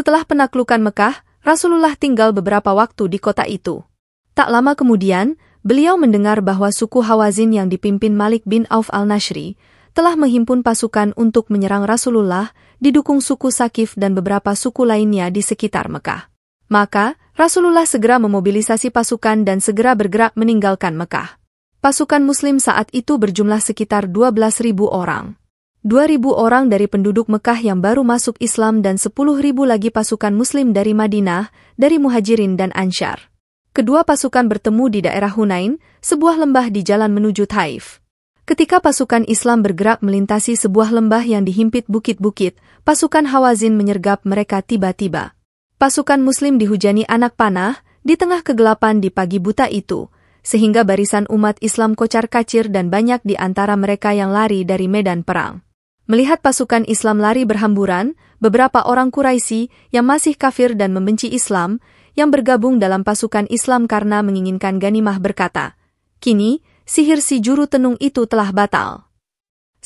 Setelah penaklukan Mekah, Rasulullah tinggal beberapa waktu di kota itu. Tak lama kemudian, beliau mendengar bahwa suku Hawazin yang dipimpin Malik bin Auf al-Nashri telah menghimpun pasukan untuk menyerang Rasulullah, didukung suku Sakif dan beberapa suku lainnya di sekitar Mekah. Maka, Rasulullah segera memobilisasi pasukan dan segera bergerak meninggalkan Mekah. Pasukan Muslim saat itu berjumlah sekitar 12.000 orang. 2.000 orang dari penduduk Mekah yang baru masuk Islam dan 10.000 lagi pasukan Muslim dari Madinah, dari Muhajirin dan Ansyar. Kedua pasukan bertemu di daerah Hunain, sebuah lembah di jalan menuju Taif. Ketika pasukan Islam bergerak melintasi sebuah lembah yang dihimpit bukit-bukit, pasukan Hawazin menyergap mereka tiba-tiba. Pasukan Muslim dihujani anak panah di tengah kegelapan di pagi buta itu, sehingga barisan umat Islam kocar kacir dan banyak di antara mereka yang lari dari medan perang. Melihat pasukan Islam lari berhamburan, beberapa orang Quraisy yang masih kafir dan membenci Islam, yang bergabung dalam pasukan Islam karena menginginkan ganimah berkata, Kini, sihir si juru tenung itu telah batal.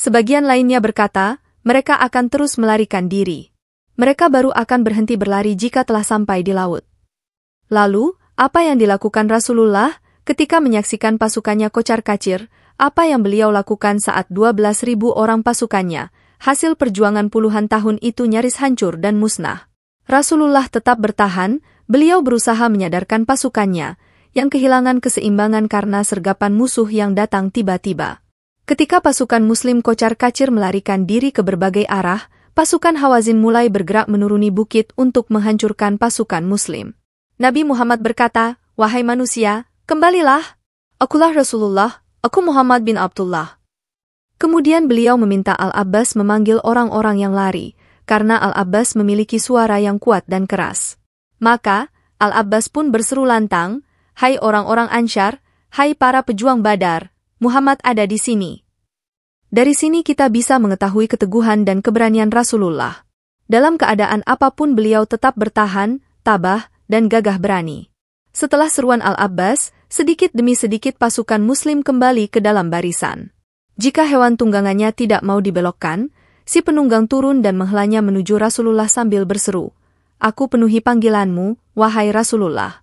Sebagian lainnya berkata, mereka akan terus melarikan diri. Mereka baru akan berhenti berlari jika telah sampai di laut. Lalu, apa yang dilakukan Rasulullah ketika menyaksikan pasukannya kocar kacir, apa yang beliau lakukan saat 12.000 orang pasukannya, hasil perjuangan puluhan tahun itu nyaris hancur dan musnah. Rasulullah tetap bertahan, beliau berusaha menyadarkan pasukannya, yang kehilangan keseimbangan karena sergapan musuh yang datang tiba-tiba. Ketika pasukan muslim kocar kacir melarikan diri ke berbagai arah, pasukan Hawazin mulai bergerak menuruni bukit untuk menghancurkan pasukan muslim. Nabi Muhammad berkata, Wahai manusia, kembalilah. Akulah Rasulullah, Aku Muhammad bin Abdullah. Kemudian beliau meminta Al-Abbas memanggil orang-orang yang lari, karena Al-Abbas memiliki suara yang kuat dan keras. Maka, Al-Abbas pun berseru lantang, Hai orang-orang Ansyar, hai para pejuang badar, Muhammad ada di sini. Dari sini kita bisa mengetahui keteguhan dan keberanian Rasulullah. Dalam keadaan apa pun beliau tetap bertahan, tabah, dan gagah berani. Setelah seruan Al-Abbas, sedikit demi sedikit pasukan muslim kembali ke dalam barisan. Jika hewan tunggangannya tidak mau dibelokkan, si penunggang turun dan menghelanya menuju Rasulullah sambil berseru, Aku penuhi panggilanmu, wahai Rasulullah.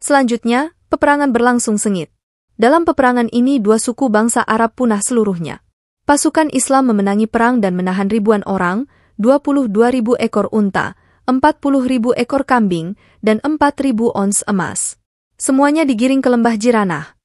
Selanjutnya, peperangan berlangsung sengit. Dalam peperangan ini dua suku bangsa Arab punah seluruhnya. Pasukan Islam memenangi perang dan menahan ribuan orang, 22 ribu ekor unta, 40 ribu ekor kambing, dan 4 ribu ons emas. Semuanya digiring ke lembah Jiranah.